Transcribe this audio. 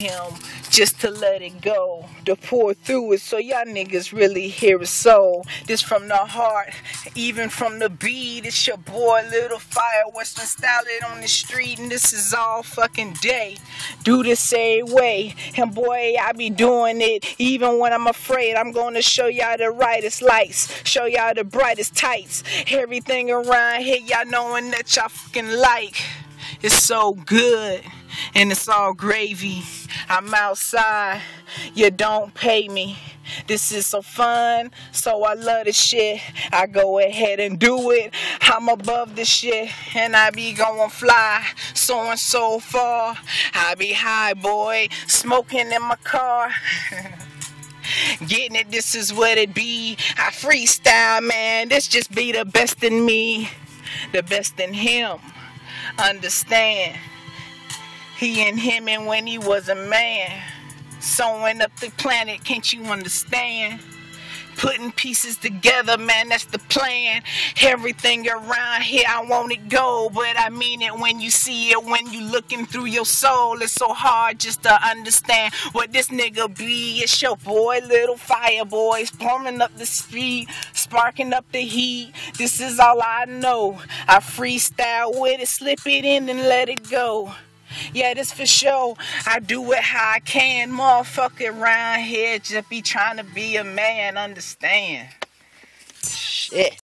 him just to let it go, to pour through it so y'all niggas really hear it so. This from the heart, even from the beat. It's your boy Little Fire, Western Style it on the street, and this is all fucking day. Do the same way, and boy, I be doing it even when I'm afraid. I'm gonna show y'all the brightest lights, show y'all the brightest tights. Everything around here, y'all knowing that y'all fucking like. It's so good and it's all gravy. I'm outside, you don't pay me. This is so fun, so I love this shit. I go ahead and do it. I'm above this shit, and I be going fly, soaring so far. I be high, boy, smoking in my car. Getting it, this is what it be. I freestyle, man. This just be the best in me, the best in him. Understand? He and him and when he was a man. Sewing up the planet, can't you understand? Putting pieces together, man, that's the plan. Everything around here, I want it go, but I mean it when you see it, when you looking through your soul. It's so hard just to understand what this nigga be. It's your boy, little fire boys, plumbing up the street, sparking up the heat. This is all I know. I freestyle with it, slip it in and let it go. Yeah, this for sure. I do it how I can. Motherfucker around here just be trying to be a man, understand? Shit.